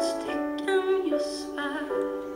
sticking your side.